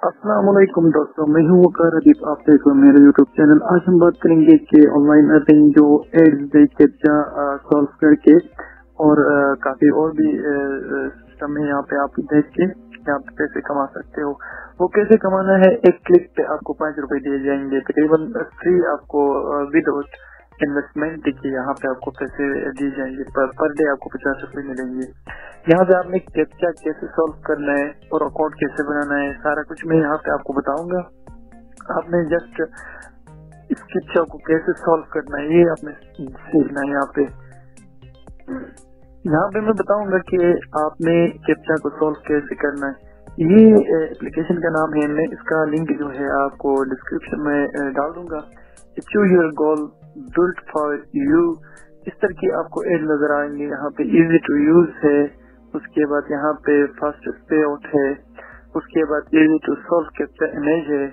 अस्सलाम वालेकुम दोस्तों। मैं हूँ वकार अदीप। आप देख रहे हो मेरे यूट्यूब चैनल आज हम बात करेंगे कि ऑनलाइन अर्निंग जो एड्स देख के सॉल्व करके और आ, काफ़ी और भी सिस्टम है यहाँ पे आप देख के यहाँ पे पैसे कमा सकते हो। वो कैसे कमाना है? एक क्लिक पे आपको पाँच रुपए दिए जाएँगे। तकरीबन फ्री आपको विदाउट इन्वेस्टमेंट देखिए यहाँ पे आपको पैसे दिए जाएँगे, पर पर डे आपको पचास रुपए मिलेंगे। यहाँ पे आपने कैप्चा कैसे सॉल्व करना है और अकाउंट कैसे बनाना है, सारा कुछ मैं यहाँ पे आपको बताऊँगा। आपने जस्ट इस कैप्चा को कैसे सॉल्व करना है, ये आपने सीखना है यहाँ पे। यहाँ पे मैं बताऊँगा कि आपने कैप्चा को सॉल्व कैसे करना है। ये एप्लीकेशन का नाम है, मैं इसका लिंक जो है आपको डिस्क्रिप्शन में डाल दूँगा। Achieve your goal built for you इस तरह की आपको एड नज़र आएँगे यहाँ पे इजी टू यूज़ है उसके बाद यहाँ पे फ़र्स्ट पे आउट है उसके बाद easy to solve capture image है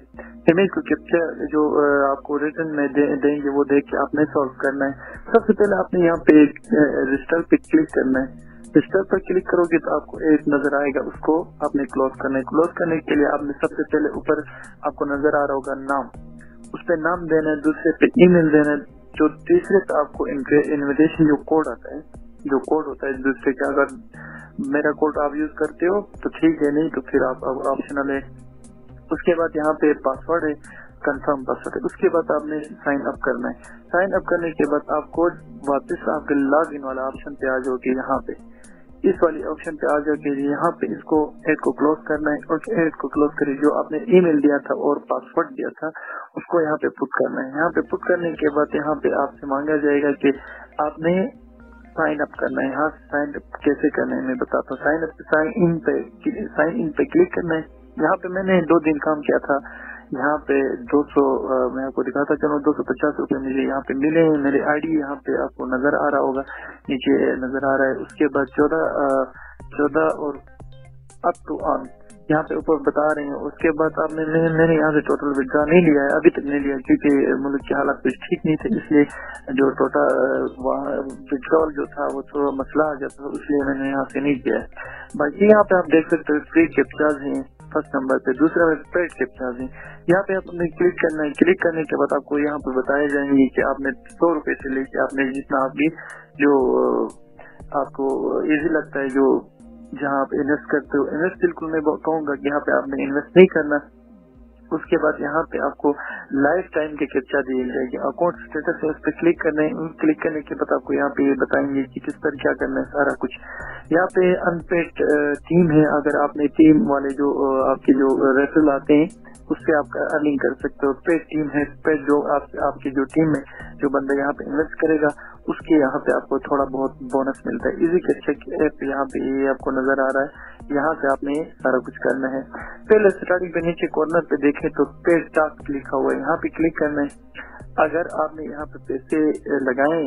इमेज को कैप्चर जो आपको रिटर्न में दे, देंगे वो देख के आपने सॉल्व करना है। सबसे पहले आपने यहाँ पे रजिस्टर पे क्लिक करना है। रजिस्टर पर क्लिक करोगे तो आपको एक नज़र आएगा उसको आपने क्लोज करना है। क्लोज करने के लिए आपने सबसे पहले ऊपर आपको नज़र आ रहा होगा नाम। उस पर नाम देना है दूसरे पे ईमेल देना है जो तीसरे पे आपको इन्विटेशन जो कोड आता है, जो कोड होता है, दूसरे का अगर मेरा कोड आप यूज़ करते हो तो ठीक है, नहीं तो फिर आप ऑप्शनल है। उसके बाद यहाँ पे पासवर्ड है कंफर्म पासवर्ड है। उसके बाद आपने साइन अप करना है। साइन अप करने के बाद आपको वापस आपके लॉग इन वाला ऑप्शन पे आ जाओगे यहाँ पे। इस वाली ऑप्शन पे आ जाके यहाँ पे इसको एड को क्लोज करना है और एड को क्लोज करिए, जो आपने ईमेल दिया था और पासवर्ड दिया था, उसको यहाँ पे पुट करना है। यहाँ पे पुट करने के बाद यहाँ पे आपसे मांगा जाएगा कि आपने साइन अप करना है। यहाँ साइन अप कैसे करना है, मैं बताता हूँ। साइन अप साइन इन पे साइन इन पे क्लिक करना है। यहाँ पे मैंने दो दिन काम किया था। यहाँ पे 200 मैं आपको दिखाता चलो, दो सौ पचास रूपए मुझे यहाँ पे मिले हैं, मेरे आईडी यहाँ पे आपको नज़र आ रहा होगा, नीचे नज़र आ रहा है, उसके बाद चौदह चौदह और अप टू ऑन यहाँ पे ऊपर बता रहे हैं, उसके बाद आपने मैंने मैंने यहाँ से टोटल विड्रा नहीं लिया है, अभी तक नहीं लिया, क्योंकि मुल्क के हालात कुछ ठीक नहीं थे, इसलिए जो टोटल विड्रॉल जो था, वो थोड़ा मसला आ जाता था इसलिए मैंने यहाँ से नहीं किया है। बाकी यहाँ पे आप देख सकते हो फ्री कैप्चार्ज हैं। फ़र्स्ट नंबर पे, दूसरा में पेड कैप्चार्ज है यहाँ पे आपने क्लिक करना है क्लिक करने के बाद आपको यहाँ पे बताए जाएँगे कि आपने सौ रुपए से लेके आपने जितना आपकी जो आपको इजी लगता है, जो जहाँ आप इन्वेस्ट करते हो। इन्वेस्ट बिल्कुल मैं कहूँगा कि यहाँ पे आपने इन्वेस्ट नहीं करना। उसके बाद यहाँ पे आपको लाइफ टाइम के कैप्चा दिए जाएगी। अकाउंट स्टेटस है, उस पर क्लिक करने क्लिक करने के बाद आपको यहाँ पे बताएँगे कि किस तरह क्या करना है, सारा कुछ। यहाँ पे अनपेड टीम है। अगर आपने टीम वाले जो आपके जो रेफरल आते हैं उससे आप अर्निंग कर सकते हो। पेड टीम है। पेड जो आप, आपकी जो टीम है, जो बंदा यहाँ पे इन्वेस्ट करेगा उसके यहाँ पे आपको थोड़ा बहुत बोनस मिलता है। इजी के चेक ऐप यहाँ पे आपको नज़र आ रहा है। यहाँ से आपने सारा कुछ करना है। पहले स्टार्टिंग पे नीचे कॉर्नर पे देखे तो पेड टास्क लिखा हुआ है। यहाँ पे क्लिक करना है। अगर आपने यहाँ पे पैसे लगाए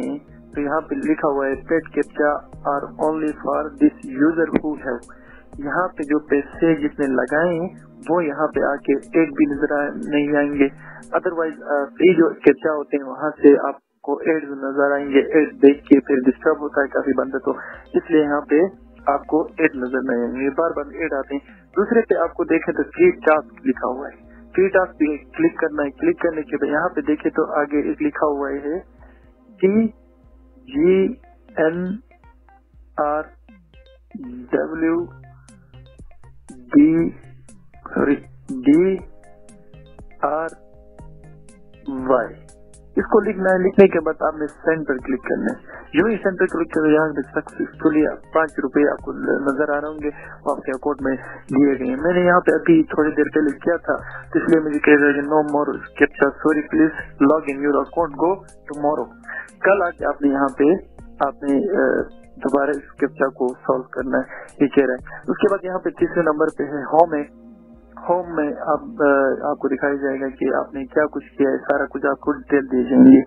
तो यहाँ पे लिखा हुआ है paid captcha are only for this user who have यहाँ पे जो पैसे जितने लगाए वो यहाँ पे आके एक भी नज़र नहीं आएँगे। अदरवाइज़ फ्री जो कैप्चा होते हैं, वहाँ से आपको एड नज़र आएँगे एड देख के फिर डिस्टर्ब होता है काफ़ी बंदे तो इसलिए यहाँ पे आपको एड नज़र नहीं आएँगे। बार बार एड आते हैं, दूसरे पे आपको देखें तो फ्री टास्क लिखा हुआ है। फ्री टास्क पे क्लिक करना है क्लिक करने के बाद यहाँ पे देखे तो आगे एक लिखा हुआ है T G N R W D sorry D R Y इसको लिखना है लिखने के बाद आपने सेंड पर क्लिक करना। है जो ही सेंड पर क्लिक करो, यहाँ पे सक्सेसफुली पाँच रुपए आपको नज़र आ रहे होंगे आपके अकाउंट में दिए गए मैंने यहाँ पे अभी थोड़ी देर पहले किया था तो इसलिए मुझे कह रहे no more captcha sorry please log in your account go tomorrow कल आके आपने यहाँ पे, आपने दोबारा इस कैप्चा को सॉल्व करना है, ये कह रहा है। उसके बाद यहाँ पे तीसरे नंबर पे है होम है। होम में आप आपको दिखाई जाएगा कि आपने क्या कुछ किया है, सारा कुछ आपको डिटेल दी जाएँगे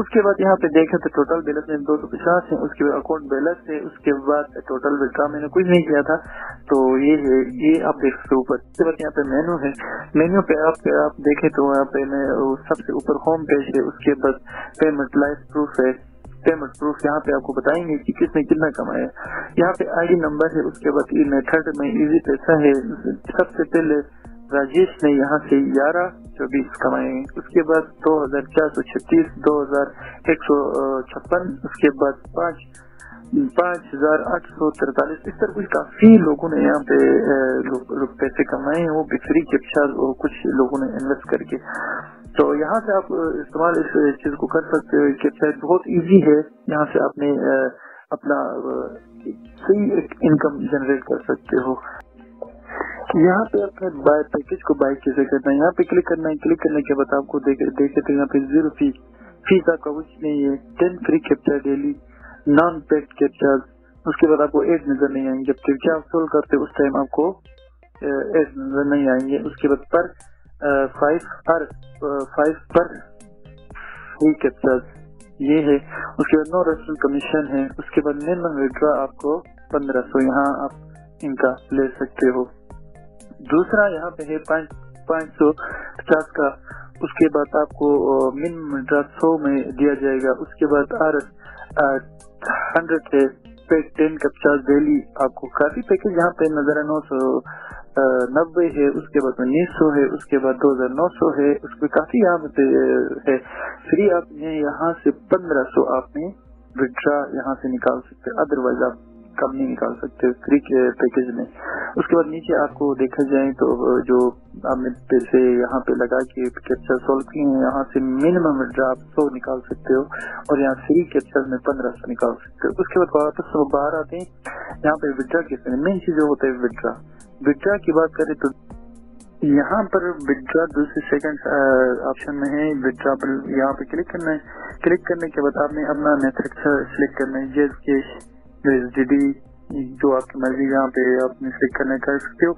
उसके बाद यहाँ पे देखें तो टोटल बैलेंस में दो सौ पचास है, उसके बाद अकाउंट बैलेंस है, उसके बाद टोटल विड्रा मैंने कुछ नहीं किया था। तो ये है, ये आप देख सकते ऊपर। उसके बाद यहाँ पे मेनू है। मेन्यू पे आप आप देखें तो यहाँ पे सबसे ऊपर होम पेज है, उसके बाद पेमेंट लाइफ प्रूफ है। पेमेंट प्रूफ यहाँ पे आपको बताएँगे कि किसने कितना कमाया। यहाँ पे आईडी नंबर है, उसके बाद ई मेथड में इजी पैसा है। सबसे पहले राजेश ने यहाँ से ग्यारह चौबीस कमाए। उसके बाद दो हज़ार चार सौ छत्तीस, दो हज़ार एक सौ छप्पन, उसके बाद पाँच पाँच हज़ार आठ सौ तरतालीस। इस तरह कुछ काफ़ी लोगों ने यहाँ पे पैसे कमाए वो भी फ्री कैप्चा कुछ लोगों ने इन्वेस्ट करके तो यहाँ से आप इस्तेमाल इस चीज़ को कर सकते हो कैप्चा बहुत इजी है यहाँ से आपने अपना सही इनकम जनरेट कर सकते हो। यहाँ पे अपने बाय पैकेज को बाय कैसे करना है? यहाँ पे क्लिक करना है क्लिक करने के बाद आपको देखे तो यहाँ पे ज़ीरो फ़ी फ़ीस आपका कुछ नहीं है। Ten free capture daily non paid capture उसके बाद आपको एड नज़र नहीं आएँगे। जब कैप्चर आप सोल्व करते उस टाइम आपको एड नज़र नहीं आएँगे। उसके बाद पर फाइव पर फाइव पर फ्री कैप्चर ये है। उसके बाद नो रेस्टोरेंट कमीशन है। उसके बाद मिनिमम विड्रॉ आपको पंद्रह सौ यहाँ आप इनका ले सकते हो। दूसरा यहाँ पे है पाँच पाँच सौ पचास का। उसके बाद आपको मिनिमम सौ में दिया जाएगा। उसके बाद आर हंड्रेड है। पेड टेन का पचास डेली आपको। काफ़ी पैकेज यहाँ पे नज़र है। नौ सौ नब्बे है, उसके बाद उन्नीस सौ है, उसके बाद दो हज़ार नौ सौ है उसमें काफ़ी यहाँ पे है। फ्री आपने यहाँ से पंद्रह सौ आपने विड्रा यहाँ से निकाल सकते अदरवाइज़ आप कम नहीं निकाल सकते फ्री के पैकेज में। उसके बाद नीचे आपको देखा जाए तो जो आपने पैसे यहाँ पे लगा के कैप्चर सोल्व किए हैं, यहाँ से मिनिमम विड्रा आप सौ निकाल सकते हो और यहाँ फ्री कैप्चर में पंद्रह सौ निकाल सकते हो। उसके बाद वापस बाहर आते हैं। यहाँ पे विड्रा कैसे मेन चीज़ होता है विड्रा विड्रा की बात करें तो यहाँ पर विड्रा दूसरे सेकंड ऑप्शन में है। विड्रा पर यहाँ पे क्लिक करना है। क्लिक करने के बाद आपने अपना मेथड सिलेक्ट करना है। जेस कैश यूएसडीडी जो आपकी मर्ज़ी, यहाँ पे आपने मिस्टेक करना कर सकते हो।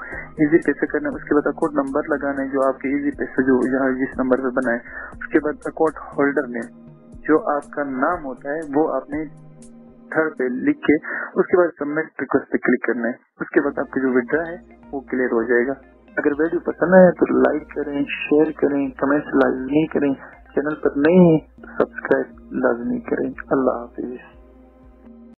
इजी पैसे करना उसके बाद अकाउंट नंबर लगाना है, जो आपके इजी पैसे जो यहाँ जिस नंबर पे बनाए उसके बाद अकाउंट होल्डर में जो आपका नाम होता है, वो आपने थर्ड पे लिख के, उसके बाद सबमिट रिक्वेस्ट पे क्लिक करना है। उसके बाद आपका जो विड्रा है, वो क्लियर हो जाएगा। अगर वीडियो पसंद आए तो लाइक करें शेयर करें कमेंट्स लाजमी करें। चैनल पर नहीं है सब्सक्राइब लाजमी करें। अल्लाह हाफिज।